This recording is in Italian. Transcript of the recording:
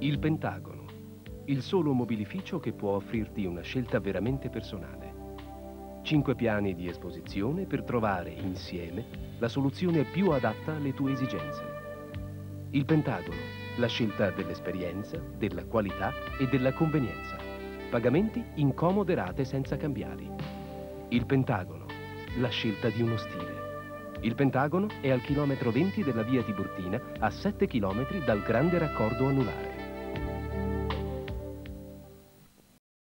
Il Pentagono, il solo mobilificio che può offrirti una scelta veramente personale. Cinque piani di esposizione per trovare insieme la soluzione più adatta alle tue esigenze. Il Pentagono, la scelta dell'esperienza, della qualità e della convenienza. Pagamenti in comode rate senza cambiali. Il Pentagono, la scelta di uno stile. Il Pentagono è al chilometro 20 della via Tiburtina, a 7 chilometri dal grande raccordo anulare.